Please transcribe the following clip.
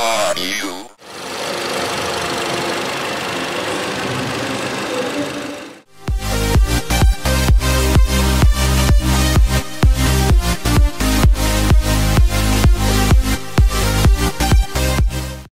Are you?